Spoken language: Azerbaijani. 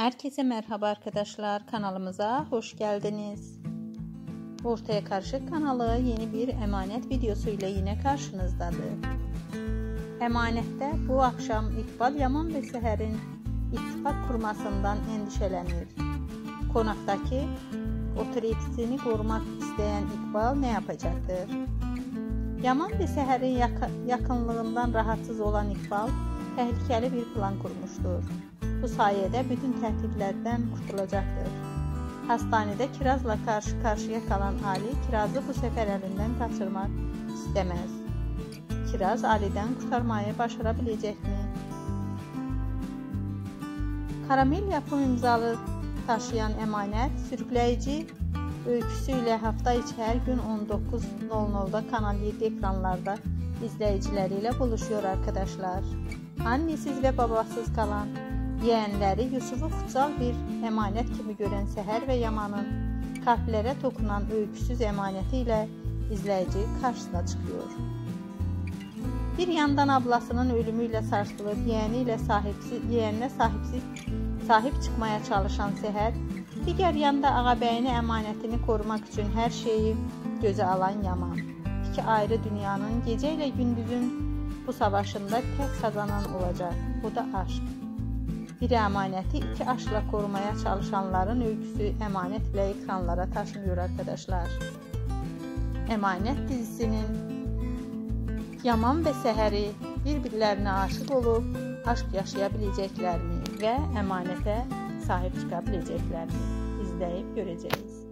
Herkese merhaba arkadaşlar. Kanalımıza hoş geldiniz. Ortaya Karışık kanalı yeni bir emanet videosuyla yine karşınızdadır. Emanette bu akşam İkbal Yaman ve Seher'in ittifak kurmasından endişelenir. Konaktaki otoritesini korumak isteyen İkbal ne yapacaktır? Yaman ve Seher'in yakınlığından rahatsız olan İkbal tehlikeli bir plan kurmuştur. Bu sayede bütün tehditlerden kurtulacaktır. Hastanede Kiraz'la karşı karşıya kalan Ali, Kiraz'ı bu sefer elinden kaçırmak istemez. Kiraz Ali'den kurtarmayı başarabilecek mi? Karamel yapım imzalı taşıyan emanet sürükleyici öyküsüyle hafta içi her gün 19.00'da Kanal 7 ekranlarda izleyicileriyle buluşuyor arkadaşlar. Annesiz ve babasız kalan Yeğenləri Yusufu kutsal bir əmanət kimi görən Səhər və Yamanın kalplərə toxunan öyküsüz əmanəti ilə izləyici qarşısına çıxıyor. Bir yandan ablasının ölümü ilə sarsılıb, yeğəni ilə sahibsiz, yeğəninə sahibsiz sahib çıxmaya çalışan Səhər, digər yanda ağabəyini əmanətini korumaq üçün hər şeyi gözə alan Yaman. İki ayrı dünyanın gecə ilə gündüzün bu savaşında tək kazanan olacaq. Bu da aşk. Bir əmanəti iki aşkla korumaya çalışanların öyküsü əmanətlə ekranlara taşınıyor arkadaşlar. Əmanət dizisinin Yaman və Səhəri bir-birlərinə aşıq olub aşk yaşaya biləcəklərmi və əmanətə sahib çıxa biləcəklərmi izləyib görəcəyik.